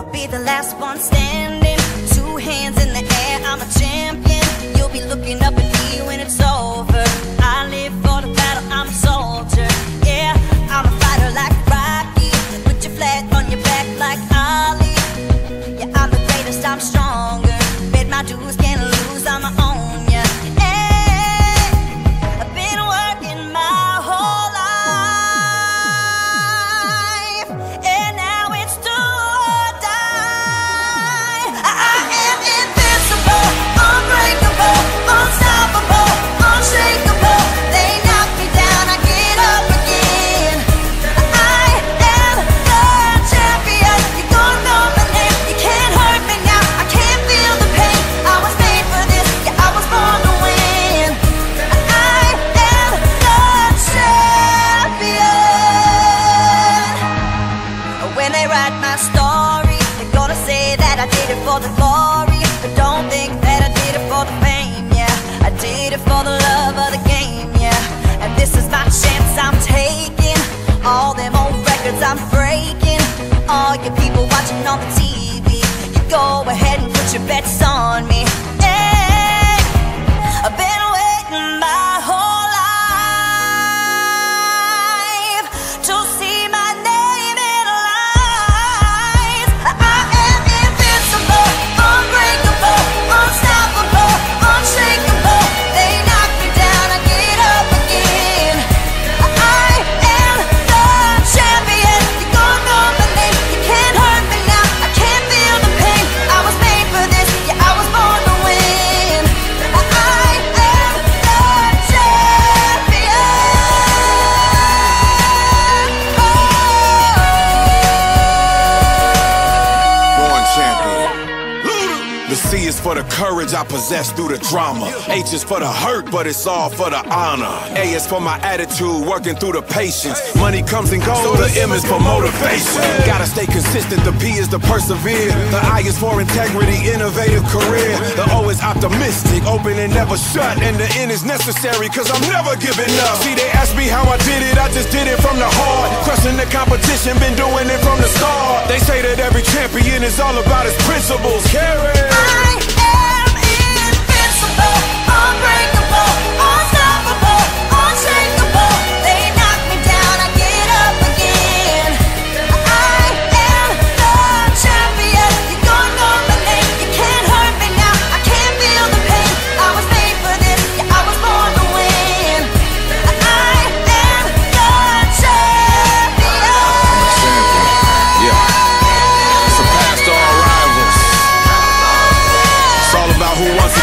I'll be the last one standing. Two hands in the air, I'm a champion. You'll be looking up did it for the glory. But don't think that I did it for the fame, yeah. I did it for the love of the game, yeah. And this is my chance I'm taking. All them old records I'm breaking. All you people watching on the TV, you go ahead and put your bets on me. Hey, The C is for the courage I possess through the drama. H is for the hurt, but it's all for the honor. A is for my attitude, working through the patience. Money comes and goes, so the M is for motivation. Gotta stay consistent, the P is to persevere. The I is for integrity, innovative career. The O is optimistic, open and never shut. And the N is necessary, cause I'm never giving up. See, they ask me how I did it, I just did it from the heart. Crushing the competition, been doing it from the start. Is all about his principles. Carry. ruas